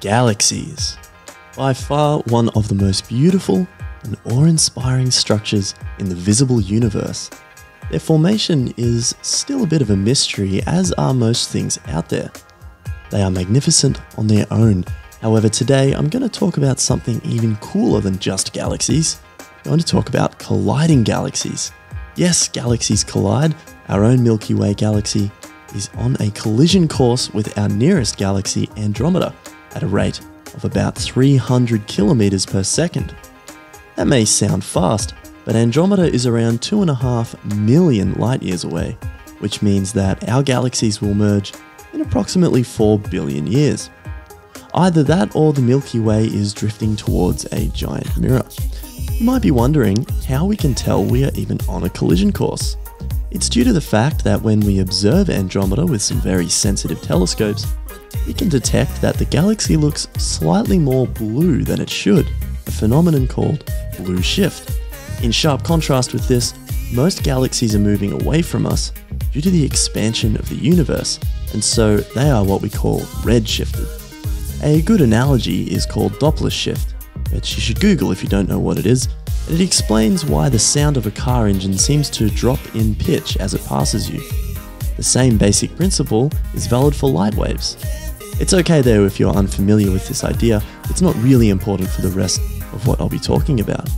Galaxies. By far one of the most beautiful and awe inspiring structures in the visible universe. Their formation is still a bit of a mystery, as are most things out there. They are magnificent on their own. However, today I'm going to talk about something even cooler than just galaxies. I'm going to talk about colliding galaxies. Yes, galaxies collide. Our own Milky Way galaxy is on a collision course with our nearest galaxy, Andromeda, at a rate of about 300 kilometers per second. That may sound fast, but Andromeda is around 2.5 million light years away, which means that our galaxies will merge in approximately 4 billion years. Either that or the Milky Way is drifting towards a giant mirror. You might be wondering how we can tell we are even on a collision course. It's due to the fact that when we observe Andromeda with some very sensitive telescopes, we can detect that the galaxy looks slightly more blue than it should, a phenomenon called blue shift. In sharp contrast with this, most galaxies are moving away from us due to the expansion of the universe, and so they are what we call redshifted. A good analogy is called Doppler shift, which you should Google if you don't know what it is, and it explains why the sound of a car engine seems to drop in pitch as it passes you. The same basic principle is valid for light waves. It's okay though if you're unfamiliar with this idea, it's not really important for the rest of what I'll be talking about.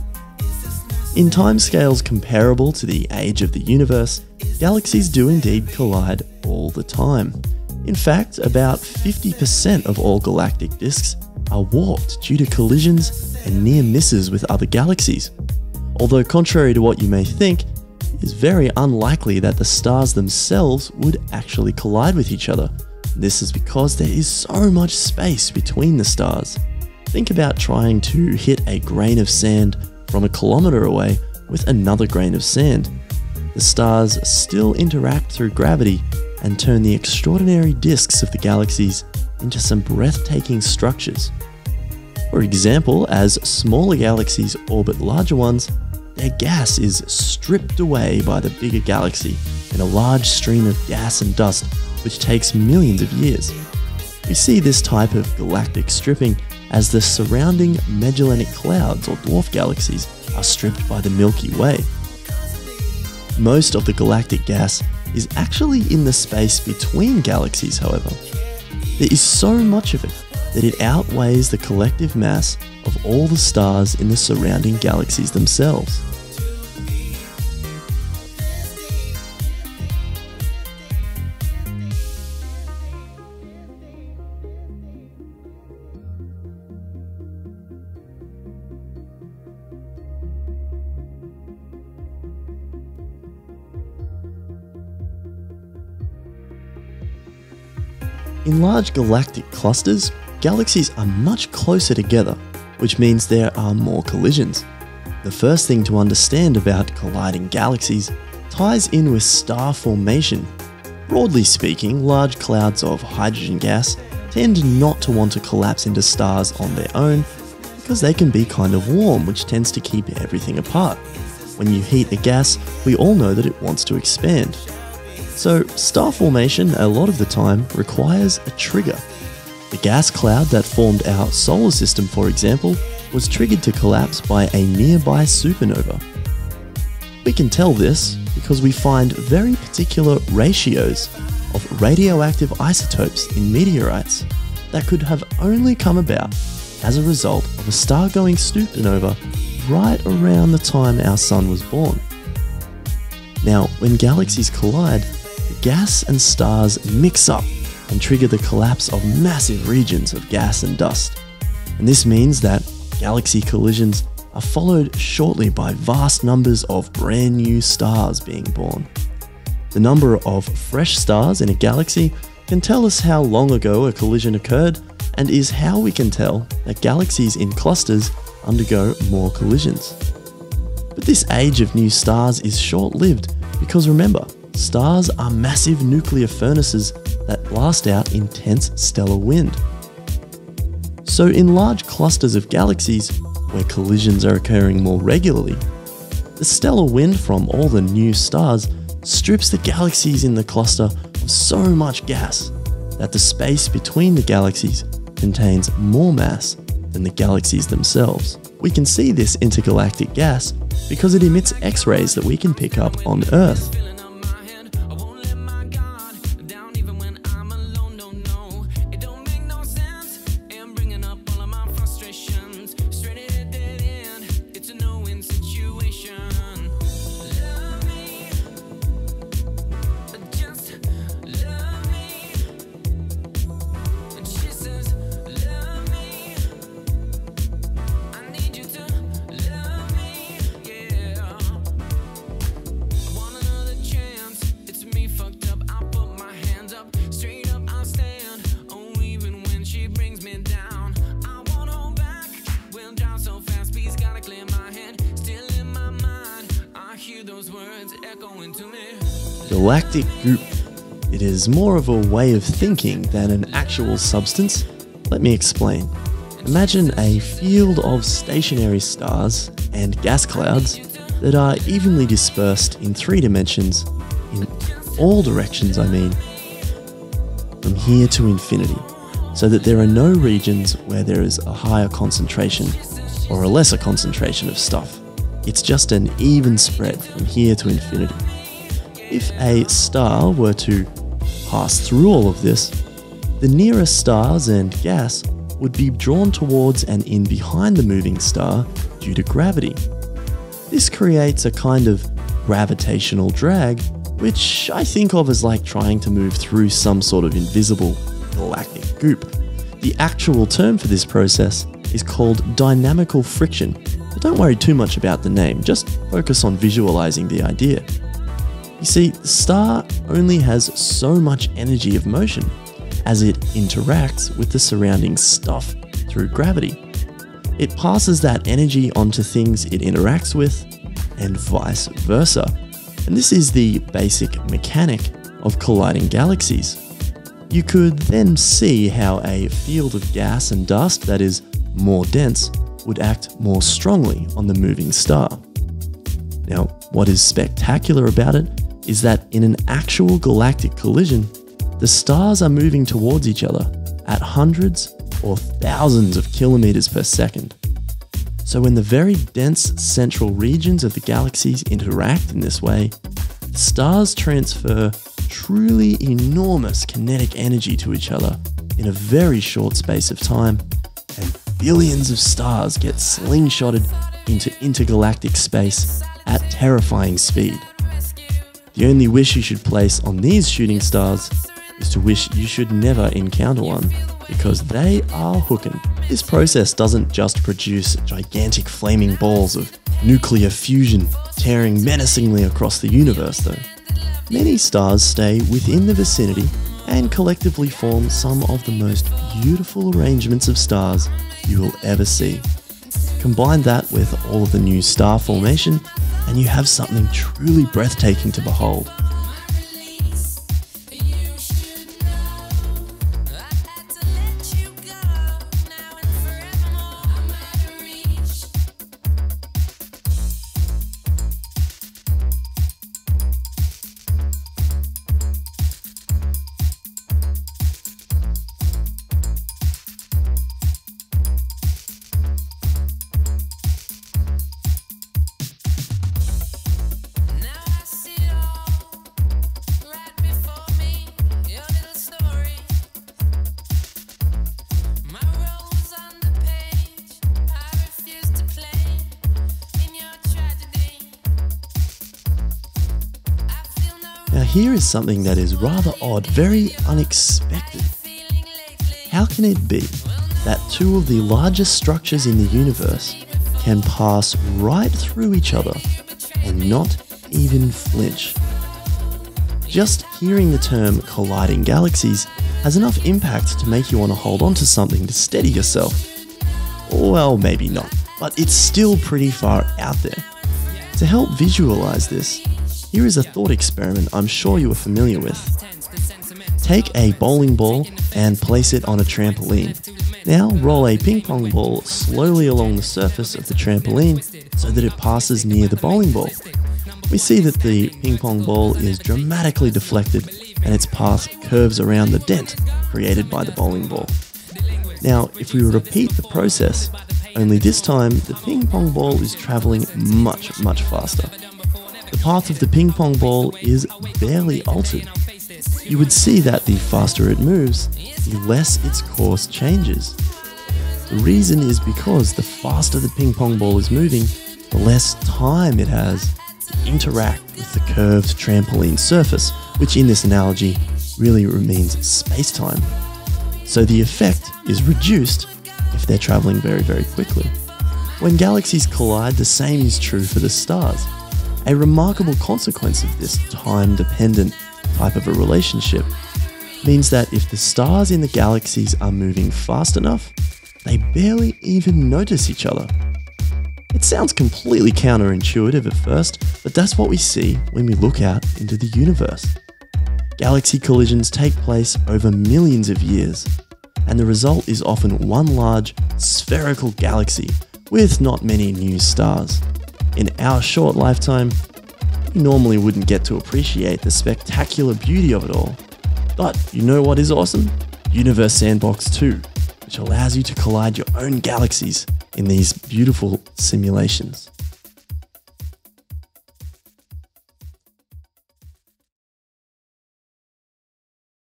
In timescales comparable to the age of the universe, galaxies do indeed collide all the time. In fact, about 50% of all galactic disks are warped due to collisions and near misses with other galaxies. Although, contrary to what you may think, it is very unlikely that the stars themselves would actually collide with each other. This is because there is so much space between the stars. Think about trying to hit a grain of sand from a kilometer away with another grain of sand. The stars still interact through gravity and turn the extraordinary disks of the galaxies into some breathtaking structures. For example, as smaller galaxies orbit larger ones, their gas is stripped away by the bigger galaxy in a large stream of gas and dust which takes millions of years. We see this type of galactic stripping as the surrounding Magellanic Clouds or dwarf galaxies are stripped by the Milky Way. Most of the galactic gas is actually in the space between galaxies, however. There is so much of it that it outweighs the collective mass of all the stars in the surrounding galaxies themselves. In large galactic clusters, galaxies are much closer together, which means there are more collisions. The first thing to understand about colliding galaxies ties in with star formation. Broadly speaking, large clouds of hydrogen gas tend not to want to collapse into stars on their own because they can be kind of warm, which tends to keep everything apart. When you heat a gas, we all know that it wants to expand. So, star formation a lot of the time requires a trigger. The gas cloud that formed our solar system, for example, was triggered to collapse by a nearby supernova. We can tell this because we find very particular ratios of radioactive isotopes in meteorites that could have only come about as a result of a star going supernova right around the time our sun was born. Now, when galaxies collide, gas and stars mix up and trigger the collapse of massive regions of gas and dust. And this means that galaxy collisions are followed shortly by vast numbers of brand new stars being born. The number of fresh stars in a galaxy can tell us how long ago a collision occurred and is how we can tell that galaxies in clusters undergo more collisions. But this age of new stars is short lived because remember, Stars are massive nuclear furnaces that blast out intense stellar wind. So, in large clusters of galaxies, where collisions are occurring more regularly, the stellar wind from all the new stars strips the galaxies in the cluster of so much gas that the space between the galaxies contains more mass than the galaxies themselves. We can see this intergalactic gas because it emits X rays that we can pick up on Earth. Galactic goop. It is more of a way of thinking than an actual substance. Let me explain. Imagine a field of stationary stars and gas clouds that are evenly dispersed in three dimensions, in all directions, I mean, from here to infinity, so that there are no regions where there is a higher concentration or a lesser concentration of stuff. It's just an even spread from here to infinity. If a star were to pass through all of this, the nearest stars and gas would be drawn towards and in behind the moving star due to gravity. This creates a kind of gravitational drag, which I think of as like trying to move through some sort of invisible galactic goop. The actual term for this process is called dynamical friction, don't worry too much about the name, just focus on visualizing the idea. You see, the star only has so much energy of motion as it interacts with the surrounding stuff through gravity. It passes that energy onto things it interacts with, and vice versa. And this is the basic mechanic of colliding galaxies. You could then see how a field of gas and dust that is more dense would act more strongly on the moving star. Now, what is spectacular about it is that in an actual galactic collision, the stars are moving towards each other at hundreds or thousands of kilometers per second. So, when the very dense central regions of the galaxies interact in this way, stars transfer truly enormous kinetic energy to each other in a very short space of time, billions of stars get slingshotted into intergalactic space at terrifying speed. The only wish you should place on these shooting stars is to wish you should never encounter one, because they are hooking. This process doesn't just produce gigantic flaming balls of nuclear fusion tearing menacingly across the universe, though. Many stars stay within the vicinity and collectively form some of the most beautiful arrangements of stars you will ever see. Combine that with all of the new star formation and you have something truly breathtaking to behold. Here is something that is rather odd, very unexpected. How can it be that two of the largest structures in the universe can pass right through each other and not even flinch? Just hearing the term colliding galaxies has enough impact to make you want to hold on to something to steady yourself. Well, maybe not, but it's still pretty far out there. To help visualize this, here is a thought experiment I'm sure you are familiar with. Take a bowling ball and place it on a trampoline. Now roll a ping pong ball slowly along the surface of the trampoline so that it passes near the bowling ball. We see that the ping pong ball is dramatically deflected and its path curves around the dent created by the bowling ball. Now, if we repeat the process, only this time the ping pong ball is traveling much, much faster. The path of the ping pong ball is barely altered. You would see that the faster it moves, the less its course changes. The reason is because the faster the ping pong ball is moving, the less time it has to interact with the curved trampoline surface, which in this analogy really means space time. So the effect is reduced if they're traveling very, very quickly. When galaxies collide, the same is true for the stars. A remarkable consequence of this time dependent type of a relationship means that if the stars in the galaxies are moving fast enough, they barely even notice each other. It sounds completely counterintuitive at first, but that's what we see when we look out into the universe. Galaxy collisions take place over millions of years, and the result is often one large spherical galaxy with not many new stars. In our short lifetime, we normally wouldn't get to appreciate the spectacular beauty of it all. But you know what is awesome? Universe Sandbox 2 which allows you to collide your own galaxies in these beautiful simulations.